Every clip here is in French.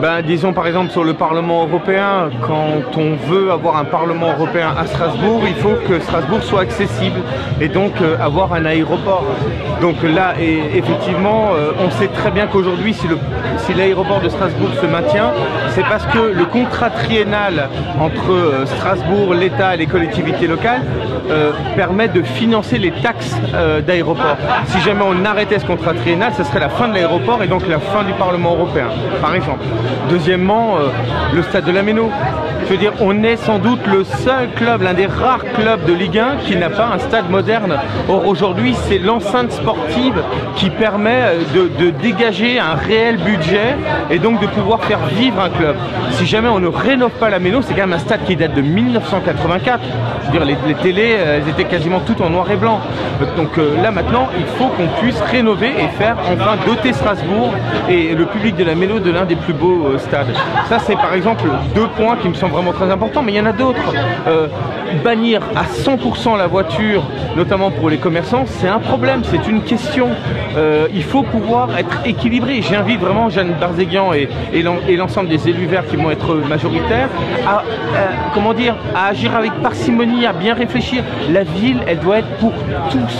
Ben, disons par exemple sur le Parlement européen, quand on veut avoir un Parlement européen à Strasbourg, il faut que Strasbourg soit accessible et donc euh, avoir un aéroport. Donc là, et, effectivement, euh, on sait très bien qu'aujourd'hui, si, l'aéroport de Strasbourg se maintient, c'est parce que le contrat triennal entre euh, Strasbourg, l'État et les collectivités locales permet de financer les taxes d'aéroport. Si jamais on arrêtait ce contrat triennal, ce serait la fin de l'aéroport et donc la fin du Parlement européen, Deuxièmement, euh, le stade de la Méno. Je veux dire, on est sans doute le seul club, l'un des rares clubs de Ligue 1 qui n'a pas un stade moderne. Or aujourd'hui, c'est l'enceinte sportive qui permet euh, de, dégager un réel budget et donc de pouvoir faire vivre un club. Si jamais on ne rénove pas la Méno, c'est quand même un stade qui date de 1984. Je veux dire, les, les télés, euh, elles étaient quasiment toutes en noir et blanc. Donc euh, là maintenant, il faut qu'on puisse rénover et faire enfin doter Strasbourg et le public de la Méno de l'un des plus beaux stades. Ça, c'est par exemple deux points qui me semblent vraiment très importants, mais il y en a d'autres. Euh, bannir à 100% la voiture, notamment pour les commerçants, c'est un problème, c'est une question. Euh, il faut pouvoir être équilibré. J'invite vraiment Jeanne Barzéguian et l'ensemble des élus verts qui vont être majoritaires à, euh, comment dire, à agir avec parcimonie, à bien réfléchir. La ville, elle doit être pour tous.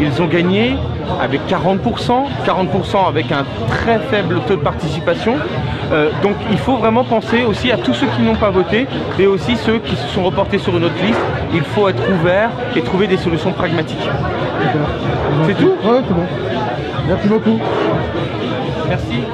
Ils ont gagné avec 40%, 40% avec un très faible taux de participation. Euh, donc il faut vraiment penser aussi à tous ceux qui n'ont pas voté et aussi ceux qui se sont reportés sur une autre liste. Il faut être ouvert et trouver des solutions pragmatiques. C'est tout Ouais, c'est bon. Merci beaucoup. Merci.